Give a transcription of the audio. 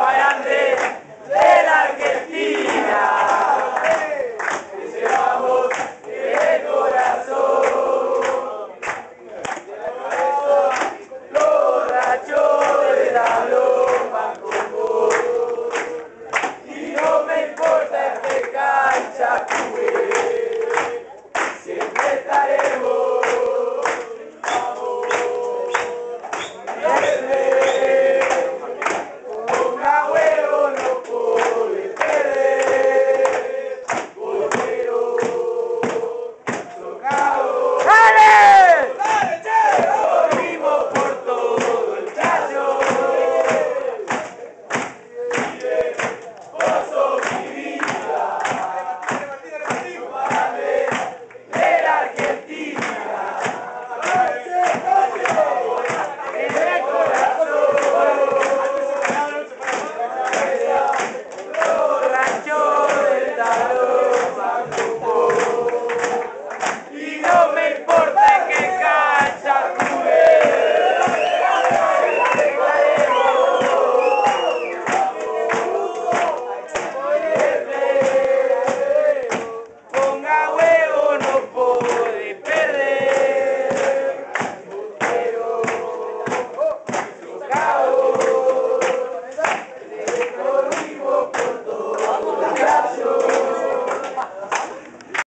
Bayande.